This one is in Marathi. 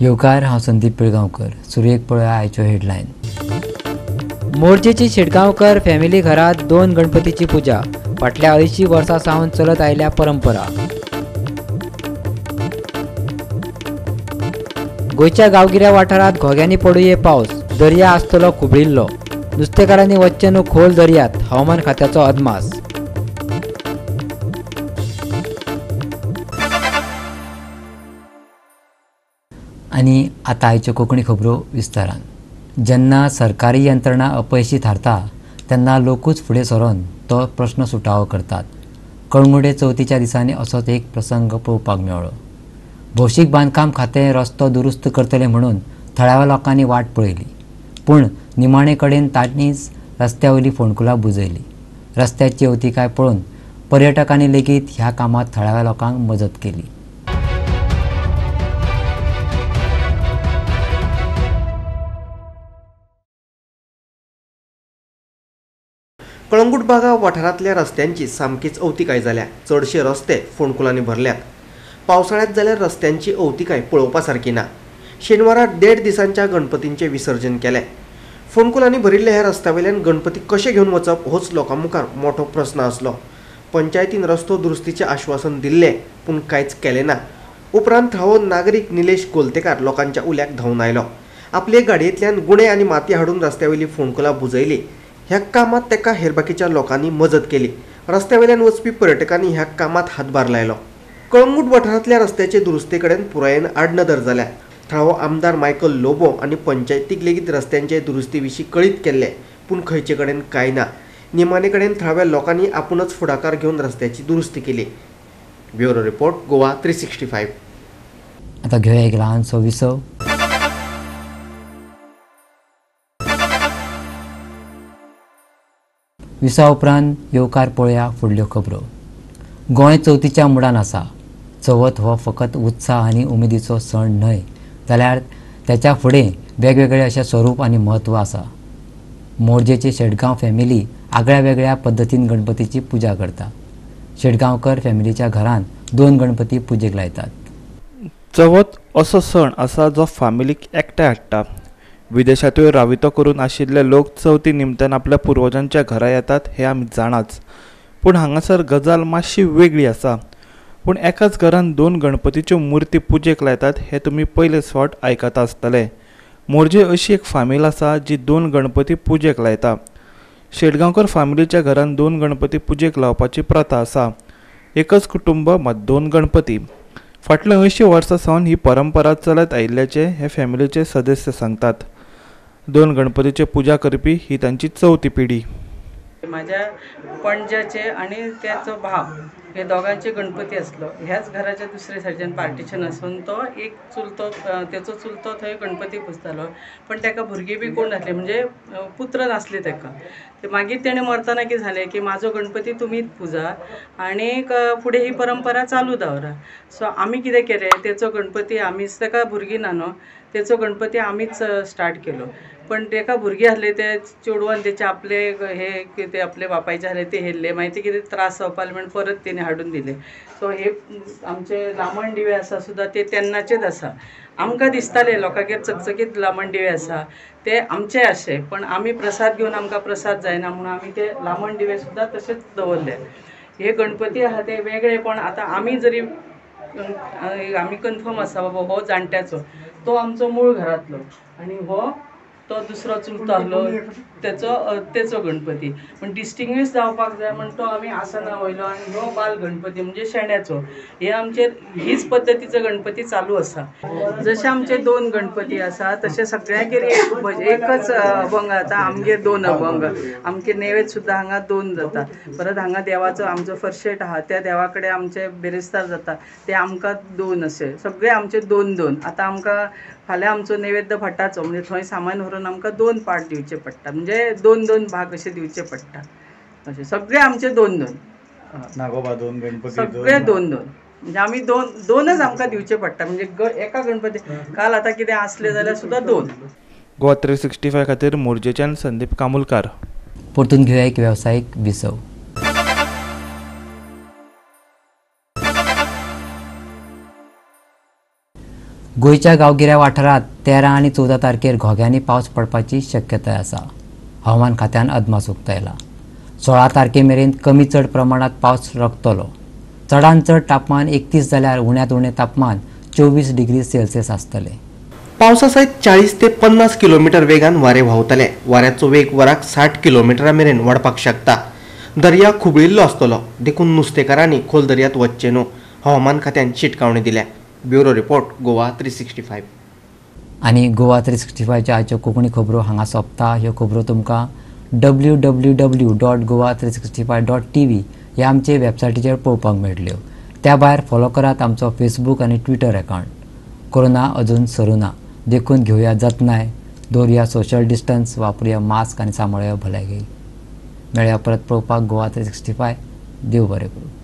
येवकार हांव संदीप पिळगांवकर सुरयेक पळया आयच्यो हेडलायन. मोर्चेची शिडगांवकर फॅमिली घरात दोन गणपतीची पूजा फाटल्या अडीचशी वर्सां सावन चलत आयल्या परंपरा. गोंयच्या गांवगिऱ्या वाठारांत घोग्यांनी पडूये पावस दर्या आसतलो खुबळिल्लो. नुस्तेकारांनी वच्चे न्हू खोल दर्यांत हवामान खात्याचो अदमास. आनी आतां आयच्यो कोंकणी खबरो विस्तारान जेन्ना सरकारी यंत्रणा अपयशी थारता तेन्ना लोकूच फुडें सरोन तो प्रस्न सुटावो करतात. कळंगुटे चवथीच्या दिसांनी असोच एक प्रसंग पळोवपाक मेळ्ळो भौशीक बांदकाम खातें रस्तो दुरुस्त करतले म्हणून थळाव्या लोकांनी वाट पळयली. पूण निमाणे कडेन तांणीच रस्त्या वयली फोंडकुलां बुजयली. रस्त्याची अवतिकाय पळोवन पर्यटकांनी लेगीत ह्या कामांत थळाव्या लोकांक मजत केली. कळंगूट भागा वाठारांतल्या रस्त्यांची सामकीच अवतिकाय जाल्या चडशे रस्ते फोंडकुलांनी भरल्यात. पावसाळ्यांत जाल्यार रस्त्यांची अवतिकाय पळोवपा सारकी ना. शेनवारा देड दिसांच्या गणपतींचें विसर्जन केलें फोंडकुलांनी भरिल्ल्या ह्या रस्त्यावेल्यान गणपती कशे घेवन वचप होच लोकां मुखार मोठो प्रस्न आसलो पंचायतीन रस्तो दुरुस्तीचें आश्वासन दिल्लें पूण कांयच केलें ना. उपरांत थळावो नागरीक निलेश कोलतेकार लोकांच्या उल्याक धांवन आयलो. आपले गाडयेंतल्यान गुणे आनी माती हाडून रस्त्यावेली फोंडकुलां बुजयली. ह्या कामात तेका हेरबाकीच्या लोकांनी मजत केली. रस्त्यावेल्यान वचपी पर्यटकांनी ह्या कामात हातभार लायलो कळंगूट वाठारांतल्या रस्त्याचे दुरुस्ते कडेन पुरायेन आडनदर जाल्या थळावो आमदार मायकल लोबो आनी पंचायतीक लेगीत रस्त्यांचे दुरुस्ती विशीं कळीत केल्ले पूण खंयचे कडेन कांय ना. निमाणे कडेन थळाव्या लोकांनी आपुणच फुडाकार घेवन रस्त्याची दुरुस्ती केली. Bureau report Goa three sixty five आतां घेऊया एक लहानसो विसव विसा उपरांत येवकार पळया फुडल्यो खबरो. गोंय चवथीच्या मुडान आसा. चवथ हो फकत उत्साह आनी उमेदीचो सण न्हय जाल्यार त्याच्या फुडें वेगवेगळे अशें स्वरूप आनी म्हत्व आसा. मोरजेची शेडगांव फॅमिली आगळ्या वेगळ्या पद्दतीन गणपतीची पुजा करता. शेडगांवकर फॅमिलीच्या घरांत दोन गणपती पुजेक लायतात. चवथ असो सण आसा जो फामिलीक एकठांय हाडटा. विदेशांतूय रावितो करून आशिल्ले लोक चवथी निमतान आपल्या पुर्वजांच्या घरा येतात हें आमी जाणाच. पूण हांगासर गजाल मातशी वेगळी आसा. पूण एकाच घरान दोन गणपतीच्यो मुर्ती पुजेक लायतात हें तुमी पयलेच फावट आयकता आसतले. मोरजे अशी एक फामील आसा जी दोन गणपती पुजेक लायता. शेडगांवकर फामिलीच्या घरान दोन गणपती पुजेक लावपाची प्रथा आसा. एकच कुटुंब मात दोन गणपती. फाटल्या अंयशीं वर्सां सावन ही परंपरा चलत आयिल्ल्याचे हे फॅमिलीचे सदस्य सांगतात. दोन गणपतीचे पुजा करपी ही तांची चवथी पिढी. माझ्या पणजाचे आणि त्याचो भाव हे दोघांचे गणपती असलो ह्याच घराच्या दुसरे सायडीच्यान पार्टिशन आसून तो एक चुलतो अ, तेचो चुलतो थंय गणपती पुजतालो पण ताका भुरगीं बी कोण नासले म्हणजे पुत्र नासले ताका ते मागीर तेणें मरतना कितें जालें की म्हाजो गणपती तुमीच पुजा आनीक फुडें ही परंपरा चालू दवरा. सो आमी कितें केलें तेचो गणपती आमीच ताका भुरगीं ना न्हू तेचो गणपती आमीच स्टार्ट केलो. पण ताका भुरगे आसले ते चेडवान तेचे आपले हे कितें आपले बापायचे आसले ते हेल्ले मागीर ते कितें त्रास जावपाले म्हण म्हणून परत तेणे हाडून दिले. सो हे आमचे लामण दिवे आसा सुद्दां ते तेन्नाचेच आसा आमकां दिसताले लोकांगेर चकचकीत लामण दिवे आसा ते आमचे अशे पण आमी प्रसाद घेवन आमकां प्रसाद जायना म्हणून आमी ते लामण दिवे सुद्दां तशेंच दवरले. हे गणपती आहा ते वेगळे पण आतां आमी जरी आमी कन्फर्म आसा बाबा हो जाणट्याचो तो आमचो मूळ घरांतलो. आनी हो तो दुसरो चुलतो आसलो तेचो तेचो गणपती. पण डिस्टिंग्वीश जावपाक जाय म्हण तो आमी आसना वयलो आनी हो बाल गणपती म्हणजे शेण्याचो. हे आमचे हीच पद्दतीचो गणपती चालू आसा जशे आमचे दोन गणपती आसा तशे सगळ्यांगेर एक एकच अभंग जाता आमगेर दोन अभंग. आमगे नेवेद सुद्दां हांगा दोन जाता. परत हांगा देवाचो आमचो फर्शेट आहा त्या देवा कडेन आमचे बेरेस्तार जाता. ते आमकां दोन अशे सगळे आमचे दोन दोन. आतां आमकां फाल्यां आमचो नैवेद्य भटाचो म्हणजे थंय सामान व्हरून आमकां दोन पार्ट दिवचे पडटा म्हणजे दोन दोन भाग अशे दिवचे पडटा अशे सगळे आमचे दोन दोन. नागोबा दोन गणपती सगळे दोन दोन. म्हणजे आमी दोन दोनच आमकां दिवचे पडटा म्हणजे एका गणपती काल आतां कितें आसले जाल्यार सुद्दां दोन. गोवा थ्री सिक्स्टी फाय खातीर मोरजेच्यान संदीप कामुलकार. परतून घेवया एक वेवसायीक विसव. गोंयच्या गांवगिऱ्या वाठारांत तेरा आनी चवदा तारखेर घोग्यांनी पावस पडपाची शक्यताय आसा. हवामान खात्यान अदमास उक्तायला. सोळा तारखे मेरेन कमी चड प्रमाणात पावस रकतलो चडांत चड तापमान एकतीस जाल्यार उण्यांत उणें तापमान चोवीस डिग्री सेल्सियस आसतलें. पावसा सयत चाळीस ते पन्नास किलोमीटर वेगान वारे व्हांवतले. वाऱ्याचो वेग वराक साठ किलोमिटरा मेरेन वाडपाक शकता. दर्या खुबळिल्लो आसतलो. देखून नुस्तेकारांनी खोल दर्यांत वचचे न्हू. हवामान खात्यान शिटकावणी दिल्या. Bureau report Goa three sixty five आनी गोवा थ्री सिक्स्टी फायच्या आयच्यो कोंकणी खबरो हांगा सोंपता. ह्यो खबरो तुमकां W W W dot Goa three sixty five dot T V ह्या आमचे वेबसायटीचेर पळोवपाक मेळटल्यो. त्या भायर फॉलो करात आमचो फेसबूक आनी ट्विटर अकावंट कोरोना अजून सरुना देखून घेवया जतनाय. दवरया सोशल डिस्टन्स वापरुया मास्क आनी सांबाळया भलायकी. मेळ्या परत पळोवपाक गोवा थ्री सिक्स्टी फाय देव बरें करूं